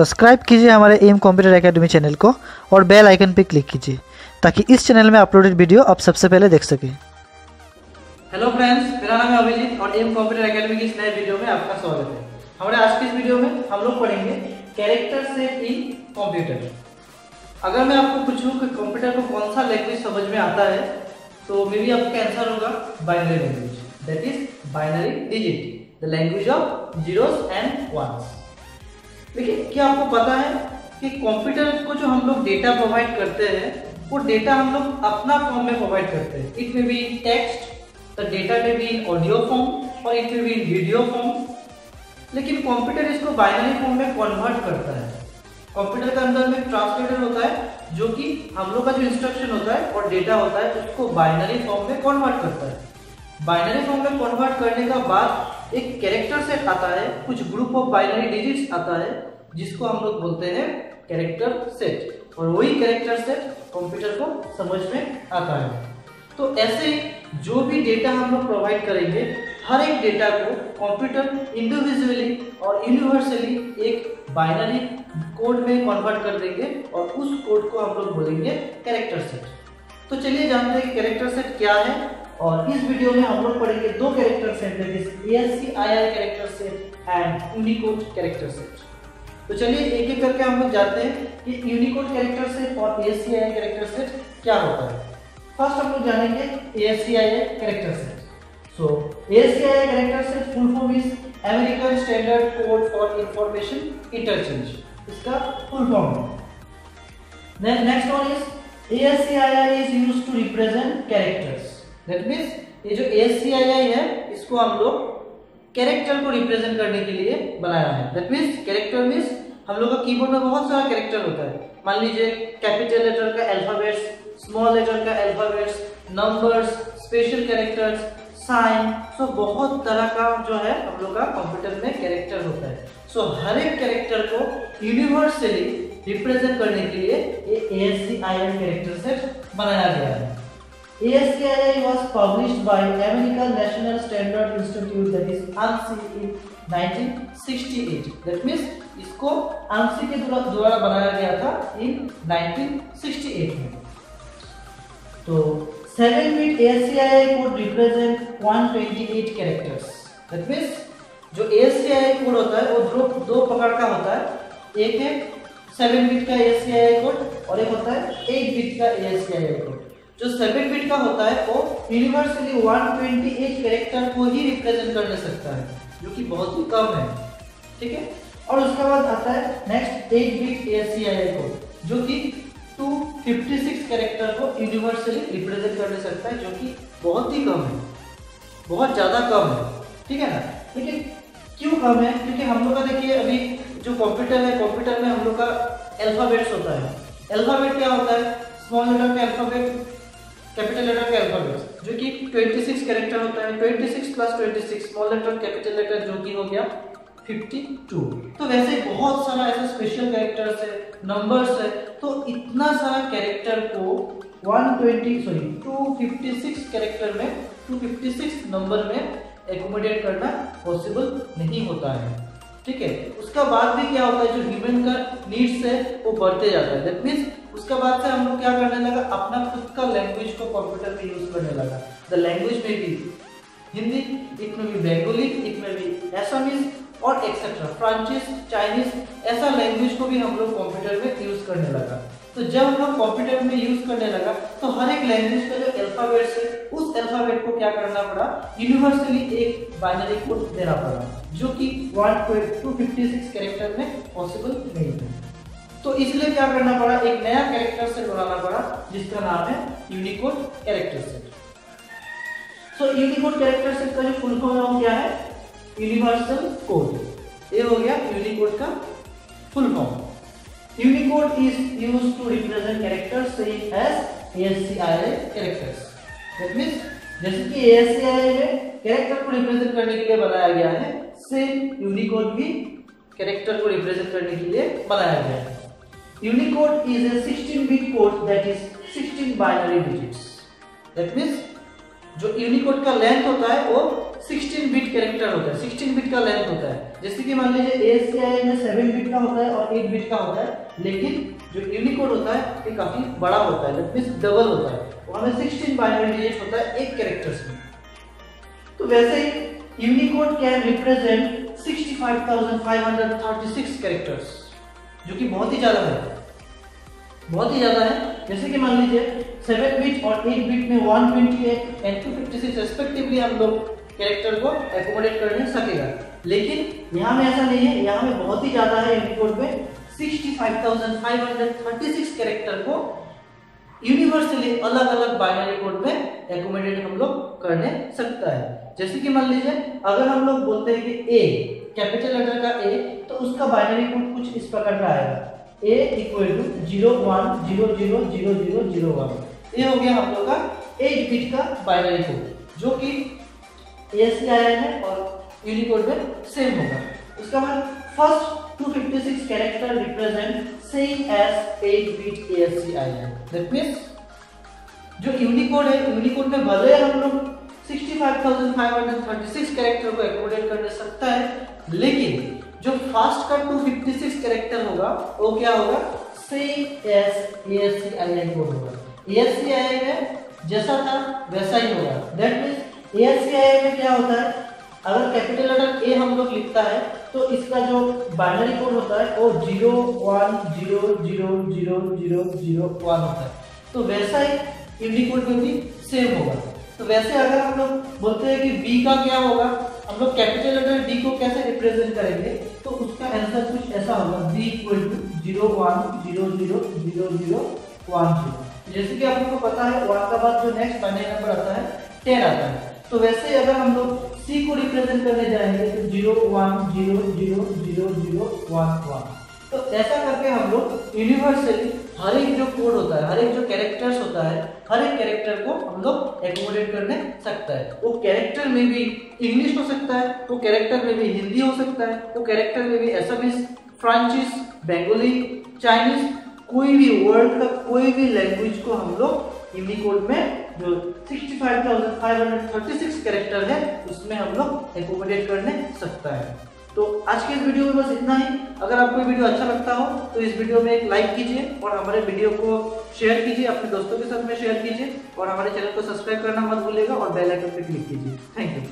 Subscribe कीजिए हमारे M computer academy channel को और बेल आइकन पर क्लिक कीजिए, ताकि इस चैनल में अपलोडेड वीडियो आप सबसे पहले देख सकें। हेलो फ्रेंड्स, मेरा नाम है अभिजीत और एम कंप्यूटर एकेडमी की इस नए वीडियो में आपका स्वागत है। हमारे आज की इस वीडियो में हम लोग पढ़ेंगे कैरेक्टर सेट इन कंप्यूटर। अगर मैं आपको पूछूँ कि कंप्यूटर को कौन सा लैंग्वेज समझ में आता है तो मे बी आपका आंसर होगा binary language that is binary digit the language of zeros and ones देखिए, क्या आपको पता है कि कंप्यूटर को जो हम लोग डेटा प्रोवाइड करते हैं, वो डेटा हम लोग अपना फॉर्म में प्रोवाइड करते हैं। It may be in text the data may be in audio form और it may be in video form लेकिन कंप्यूटर इसको बाइनरी फॉर्म में कन्वर्ट करता है। कंप्यूटर के अंदर में ट्रांसलेटर होता है, जो कि हम लोग का जो इंस्ट्रक्शन होता है और डेटा होता है, उसको बाइनरी फॉर्म में कन्वर्ट करता है। बाइनरी फॉर्म में कन्वर्ट करने का बाद एक कैरेक्टर सेट आता है, कुछ ग्रुप ऑफ़ बाइनरी डिजिट्स आता है, जिसको हम लोग बोलते हैं कैरेक्टर सेट और वही कैरेक्टर सेट कंप्यूटर को समझ में आता है। तो ऐसे जो भी डेटा हम लोग प्रोवाइड करेंगे, हर एक डेटा को कंप्यूटर इंडिविजुअली और यूनिवर्सली एक बाइनरी कोड में कन्वर्ट कर देंगे और उस कोड को हम लोग बोलेंगे कैरेक्टर सेट तो चलिए जानते हैं कैरेक्टर सेट क्या है और इस वीडियो में हम लोग पढ़ेंगे दो character set that is ASCII character set and Unicode character set तो चलिए एक एक करके हम लोग जानते हैं कि यूनिकोड कैरेक्टर सेट और एएससी आईआर कैरेक्टर सेट क्या होता है। फ़र्स्ट हम लोग जानेंगे ASCII character set so ASCII character set full form is American Standard Code for Information Interchange इसका फुल फॉर्म है। Next one is ASCII is used to represent characters. That means ये जो एस है इसको हम लोग कैरेक्टर को represent करने के लिए बनाया है। दैट मीन्स कैरेक्टर मीन्स हम लोग का कीबोर्ड में बहुत सारा कैरेक्टर होता है। मान लीजिए कैपिटल लेटर का अल्फाबेट्स स्मॉल लेटर का alphabets numbers special characters sign so बहुत तरह का जो है हम लोग का कंप्यूटर में कैरेक्टर होता है। सो so, हर एक कैरेक्टर को यूनिवर्सली रिप्रेजेंट करने के लिए ये ASCII कैरेक्टर सेट बनाया गया है। ASCII was published by American National Standard Institute that is ANSI in 1968 that means इसको ANSI के द्वारा बनाया गया था in 1968 में तो 7 bit ASCII could represent 128 characters that means जो ASCII कोड होता है वो दो दो प्रकार का होता है एक है 7 बिट का ASCII कोड और एक होता है 8 बिट का ASCII कोड जो सेवन बिट का होता है, वो यूनिवर्सली 128 कैरेक्टर को ही रिप्रेजेंट कर सकता है, जो कि बहुत ही कम है, ठीक है? और उसके बाद आता है नेक्स्ट 8 बिट एसीआई कोड जो कि 256 कैरेक्टर को यूनिवर्सली रिप्रेजेंट कर सकता है, जो कि बहुत ही कम है, बहुत ज़्यादा कम है, ठीक है ना? लेकिन क्यों कम है? क्योंकि हम लोग का देखिए, अभी जो कंप्यूटर है कंप्यूटर में हम लोग का अल्फाबेट्स होता है। अल्फ़ाबेट क्या होता है? स्मॉल लेटर का अल्फ़ाबेट कैपिटल लेटर के अल्फाबेट्स जो कि 26 कैरेक्टर होता है 26 plus 26 small letter capital letter जो कि हो गया 52 तो वैसे बहुत सारा ऐसे स्पेशल कैरेक्टर्स है नंबर्स है तो इतना सारा कैरेक्टर को 120 सॉरी 256 कैरेक्टर में 256 नंबर में एकोमोडेट करना पॉसिबल नहीं होता है. ठीक है? उसका बाद भी क्या होता है? जो ह्यूमन का नीड्स है, वो बढ़ते जाता है. दैट मीन्स उसके बाद से हम लोग क्या करने लगा? अपना खुद का लैंग्वेज को कंप्यूटर में यूज़ करने लगा। द लैंग्वेज में भी हिंदी इट में भी बेंगोली इट में भी एसामीज और एक्सेट्रा फ्रांसीस चाइनीज़ ऐसा लैंग्वेज को भी हम लोग कंप्यूटर में यूज़ करने लगा। तो जब हम लोग कंप्यूटर में यूज़ करने लगा तो हर एक लैंग्वेज का जो अल्फ़ाबेट है उस अल्फ़ाबेट को क्या करना पड़ा? यूनिवर्सली एक बाइनरी कोड देना पड़ा, जो कि one two fifty six character में पॉसिबल नहीं है तो इसलिए क्या करना पड़ा? एक नया कैरेक्टर सेट बनाना पड़ा, जिसका नाम है Unicode character set so Unicode character set का जो फुल फॉर्म क्या है? यूनिवर्सल कोड ये हो गया यूनिकोड का full form Unicode is use to represent characters same as characters that means जैसे कि ASCII में कैरेक्टर को रिप्रेजेंट करने के लिए बनाया गया है सेम यूनिकोड भी कैरेक्टर को रिप्रेजेंट करने के लिए बनाया गया है। Unicode is a 16-bit code that is 16 binary digits. That means, जो यूनिकोड का लेंथ होता है, वो 16 बिट कैरेक्टर होता है। 16 बिट का लेंथ होता है। जैसे कि मान लीजिए ASCII में 7 बिट का होता है और 8 बिट का होता है। लेकिन जो यूनिकोड होता है, ये काफ़ी बड़ा होता है। दैट मींस डबल होता है। वहाँ में 16 बाइनरी डिजिट होता है एक कैरेक्टर्स में। तो वैसे ही यूनिकोड कैन रिप्रेजेंट 65536 कैरेक्टर्स जो कि बहुत ही ज़्यादा है। बहुत ही ज़्यादा है। जैसे कि मान लीजिए 7 बिट और 8 बिट में 128 एंड 256 रेस्पेक्टिवली हम लोग कैरेक्टर को एकोमोडेट करने सकेगा। लेकिन यहाँ में ऐसा नहीं है। यहाँ में बहुत ही ज़्यादा है यूनिकोड में। 65,536 कैरेक्टर को यूनिवर्सली अलग अलग बाइनरी कोड में एकोमोडेट हम लोग करने सकता है। जैसे कि मान लीजिए अगर हम लोग बोलते हैं कि ए कैपिटल लेटर का ए तो उसका बाइनरी कोड कुछ इस प्रकार का आएगा। A equal to zero one zero zero zero zero zero one ये हो गया हम लोग का एट बिट का बाइनरी कोड जो कि एएससीआई में और यूनिकोड में सेम होगा। उसका बाद first 256 character represent same as 8 bit ASCII that means जो यूनिकोड है यूनिकोड में भले हम लोग 65,536 कैरेक्टर को एकोमोडेट कर सकता है। लेकिन जो फास्ट का 256 कैरेक्टर होगा, वो क्या होगा? सेम एज ASCII कोड होगा। ASCII में जैसा था, वैसा ही होगा। दैट मींस ASCII में क्या होता है? अगर कैपिटल लेटर ए हम लोग लिखता है तो इसका जो बाइनरी कोड होता है, वो zero one zero zero zero zero zero one होता है। तो वैसा ही में भी सेम होगा। तो वैसे अगर हम लोग बोलते हैं कि बी का क्या होगा? हम लोग कैपिटल लेटर डी को कैसे रिप्रेजेंट करेंगे? तो उसका आंसर कुछ ऐसा होगा B equal to zero one zero zero zero zero one zero जैसे कि आप लोग को पता है वन का बाद जो नेक्स्ट बाइनरी नंबर आता है टेन आता है। तो वैसे अगर हम लोग सी को रिप्रेजेंट करने जाएँगे तो zero one zero zero zero zero one one तो ऐसा करके हम लोग यूनिवर्सली हर एक जो कोड होता है हर एक जो कैरेक्टर्स होता है हर एक कैरेक्टर को हम लोग एकोमोडेट करने सकता है। वो कैरेक्टर में भी इंग्लिश हो सकता है वो कैरेक्टर में भी हिंदी हो सकता है वो कैरेक्टर में भी एसएमएस फ्रांचीज बंगाली चाइनीज़ कोई भी वर्ल्ड का कोई भी लैंग्वेज को हम लोग यूनिकोड में जो 65,536 कैरेक्टर है उसमें हम लोग एकोमोडेट करने सकता है। तो आज के इस वीडियो में बस इतना ही। अगर आपको ये वीडियो अच्छा लगता हो तो इस वीडियो में एक लाइक कीजिए और हमारे वीडियो को शेयर कीजिए, अपने दोस्तों के साथ में शेयर कीजिए और हमारे चैनल को सब्सक्राइब करना मत भूलिएगा और बेल आइकन पर क्लिक कीजिए। Thank you